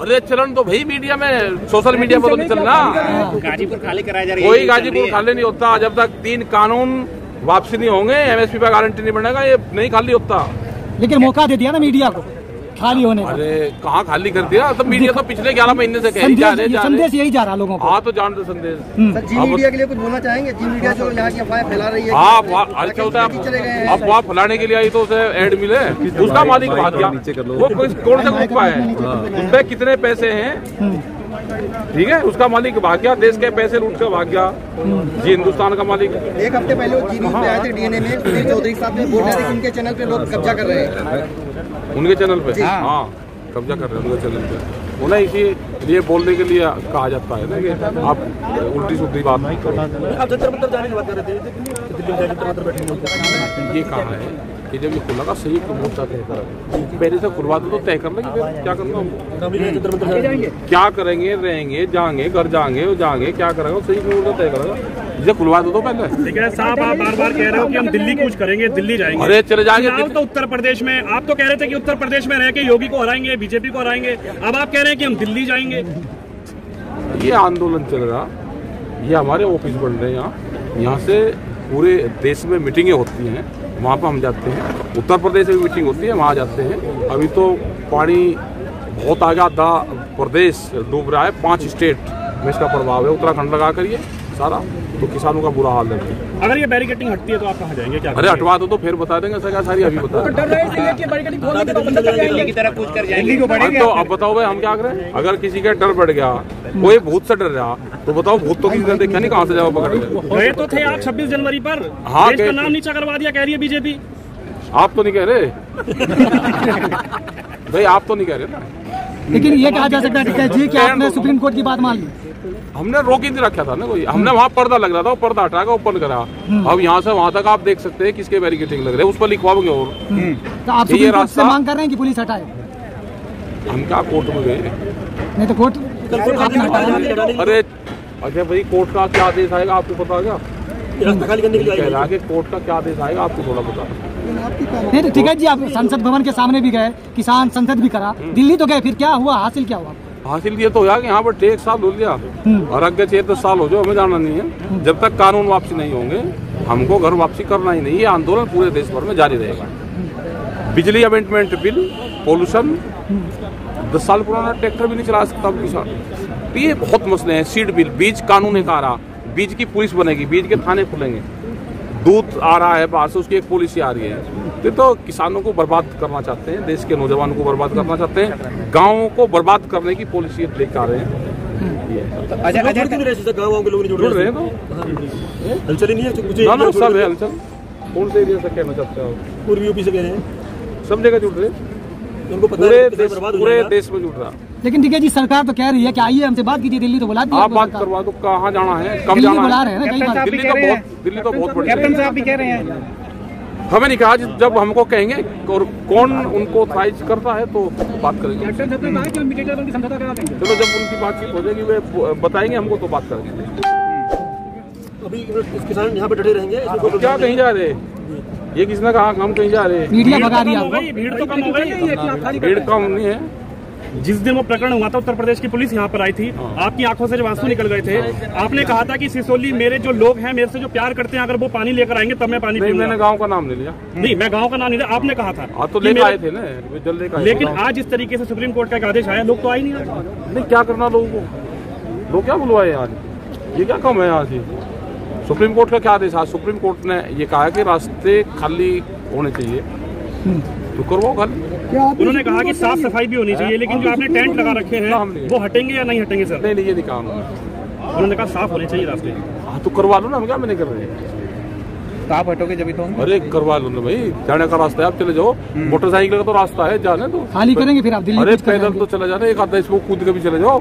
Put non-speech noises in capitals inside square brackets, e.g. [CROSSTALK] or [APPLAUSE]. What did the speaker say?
अरे चलन तो भाई मीडिया में सोशल मीडिया पर तो नहीं चलना गाजीपुर खाली कराया जा रही है कोई गाजीपुर खाली नहीं होता। जब तक तीन कानून वापसी नहीं होंगे एमएसपी पर गारंटी नहीं बनेगा ये नहीं खाली होता। लेकिन मौका दे दिया ना मीडिया को। खाली होने का। अरे कहाँ खाली कर दिया? तो मीडिया तो पिछले ग्यारह महीने से कह रही जा रहे संदेश संदेश यही जा रहा लोगों को। हाँ तो जान दो संदेश। जी मीडिया के लिए कुछ बोलना चाहेंगे? जी मीडिया जो यहाँ की अफवाहें फैला रही है हाँ कि- वहाँ- अच्छा होता कि चले गए है। हैं अब वहाँ फैलाने के लिए आई तो उसे एड मिले। उसका मालिक वो कौन सा ग्रुप का है? उन पे कितने पैसे हैं? ठीक है उसका मालिक भाग गया देश के पैसे लूट कर भाग गया। जी हिंदुस्तान का मालिक। एक हफ़्ते पहले वो जी न्यूज़ पे आए थे डीएनए में चौधरी साहब ने बोल रहे थे कि उनके चैनल पे लोग कब्जा कर रहे हैं। उनके चैनल पे? हाँ। कब्जा कर रहे हैं उनके चैनल पे। उन्हें इसी लिए बोलने के लिए कहा जाता है ना कि आप उल्टी सुल्टी बात नहीं करो आप जंतर मंतर जाने की बात कर रहे थे? दिल्ली में जंतर मंतर बैठे ये कहा है कि जब ये खुला संयुक्त मोर्चा तय करेंगे पहले से खुलवा दो तो तय कर लेंगे फिर क्या करना क्या करेंगे रहेंगे जाएँगे घर जाएँगे जाएँगे क्या करेगा? सही मोर्चा तय करेगा इसे खुलवा दो तो पहले। लेकिन साहब आप बार बार कह रहे हो कि हम दिल्ली कूच करेंगे दिल्ली जाएँगे। अरे चले जाएँगे तो उत्तर प्रदेश में आप तो कह रहे थे कि उत्तर प्रदेश में रह के योगी को हराएँगे बीजेपी को हराएँगे। अब आप कह रहे हैं कि हम दिल्ली जाएँगे। ये आंदोलन चल रहा। ये हमारे ऑफ़िस बन रहे हैं यहाँ। यहाँ से पूरे देश में मीटिंगें होती हैं। वहाँ पर हम जाते हैं। उत्तर प्रदेश में मीटिंग होती है, वहाँ जाते हैं। अभी तो पानी बहुत आगे आधा प्रदेश डूब रहा है, पाँच स्टेट में इसका प्रभाव है। उत्तराखंड लगा करिए। सारा तो किसानों का बुरा हाल है। अगर ये बैरिकेटिंग हटती है तो आप कहाँ जाएँगे? क्या अरे हटवा दो तो फिर बता देंगे सर सारी अभी बता अब तो अब बताओ भाई हम क्या करें? अगर किसी का डर बढ़ गया कोई भूत से डर रहा तो बताओ भूत तो किसी ने देखा नहीं कहाँ से जाओ पकड़ गए तो थे आप 26 जनवरी पर। हाँ, देश का नाम नीचा करवा दिया कह रही है बीजेपी। आप तो नहीं कह रहे? [LAUGHS] भाई आप तो नहीं कह रहे ना। लेकिन ये कहा जा सकता है जी कि आपने सुप्रीम कोर्ट की बात मान ली। हमने रोक ही नहीं रखा था ना कोई। हमने वहाँ पर्दा लग रहा था वो पर्दा हटा के ओपन करा। अब यहाँ से वहाँ तक आप देख सकते हैं किसके बैरिकेटिंग लग रहे हैं उस पर लिखवाओगे और। तो आप ये रास्ता- मांग कर रहे हैं कि पुलिस हटाए? हम क्या कोर्ट में गए? नहीं तो कोर्ट अरे अच्छा भाई कोर्ट का क्या आदेश आएगा आपको पता क्या? रास्ता खाली करने के लिए कह रहा कि कोर्ट का क्या आदेश आएगा आपको थोड़ा पता नहीं तो ठीक है जी आप संसद भवन के सामने भी गए किसान संसद भी करा दिल्ली तो गए फिर क्या हुआ हासिल क्या हुआ? हासिल ये तो होगा कि यहाँ पर एक साल हो गया और आगे छह दस साल हो जाओ हमें जाना नहीं है। जब तक कानून वापसी नहीं होंगे हमको घर वापसी करना ही नहीं ये आंदोलन पूरे देश भर में जारी रहेगा। बिजली अमेंडमेंट बिल पोल्यूशन। दस साल पुराना ट्रैक्टर भी नहीं चला सकता किसान। तो ये बहुत मसले हैं सीड बिल। बीज कानून एक आ रहा। बीज की पुलिस बनेगी बीज के थाने खुलेंगे। दूध आ रहा है बाहर से उसकी एक पॉलिसी आ रही है। ये तो किसानों को बर्बाद करना चाहते हैं देश के नौजवानों को बर्बाद करना चाहते हैं गाँवों को बर्बाद करने की पॉलिसी लेकर आ रहे हैं। ये। है। अजय अजय गाँव गाँव के लोग जुड़ रहे हैं तो? हलचल ही नहीं है कुछ ना ना सब है हलचल। कौन से एरिया से कहना चाहते हो? पूर्वी यूपी से कह रहे हैं। सब जगह जुड़ रहे हैं। उनको पता पूरे देश पूरे देश में जुड़ रहा। लेकिन ठीक है जी सरकार तो कह रही है कि आइए हमसे बात कीजिए दिल्ली तो बुला दिया आप बात करवा दो कहाँ जाना है कब जाना बुला है। हैं दिल्ली तो बहुत दिल्ली तो बहुत बड़ी कैप्टन साहब भी कह रहे हैं। हमें नहीं कहा जब हमको कहेंगे और कौन उनको साइज़ करता है तो बात करेंगे। चलो जब उनकी बातचीत हो जाएगी वे बताएँगे हमको तो बात करेंगे। अभी किसान यहाँ पे डटे रहेंगे क्या कहीं जा रहे? ये किसने कहा हम कहीं जा रहे? मीडिया भगा दिया हो आपको गई। भीड़ तो कम हो गई। भीड़ कम नहीं है। जिस दिन वो प्रकरण हुआ था उत्तर प्रदेश की पुलिस यहाँ पर आई थी। आपकी आँखों से जब आँसू निकल गए थे। आपने कहा था कि सिसोली मेरे जो लोग हैं मेरे से जो प्यार करते हैं अगर वो पानी लेकर आएँगे तब मैं पानी नहीं मैंने गाँव का नाम ले लिया। नहीं मैं गाँव का नाम नहीं लिया आपने कहा था हाँ तो लेकर आए थे ना आए लेकिन आज इस तरीके से सुप्रीम कोर्ट का एक आदेश आया लोग तो आ ही नहीं रहे नहीं क्या करना लोगों को? लोग क्या बुलवाए आज? ये क्या कम है आज? सुप्रीम कोर्ट का क्या आदेश? आज सुप्रीम कोर्ट ने ये कहा कि रास्ते खाली होने चाहिए। तो करवाओ खाली उन्होंने कहा कि साफ़ सफ़ाई भी होनी चाहिए लेकिन जो आपने टेंट लगा रखे हैं वो हटेंगे या नहीं हटेंगे सर? नहीं नहीं ये नहीं कहा उन्होंने कहा साफ़ होने चाहिए रास्ते। हाँ तो करवा लो ना हम क्या मैंने कर रहे तो आप हटोगे जब तो अरे करवा लो ना भाई। जाने का रास्ता है आप चले जाओ। मोटरसाइकिल का तो रास्ता है जाने तो खाली करेंगे फिर आप दिल्ली अरे पैदल तो चले जाना एक आधा इसको कूद के भी चले जाओ।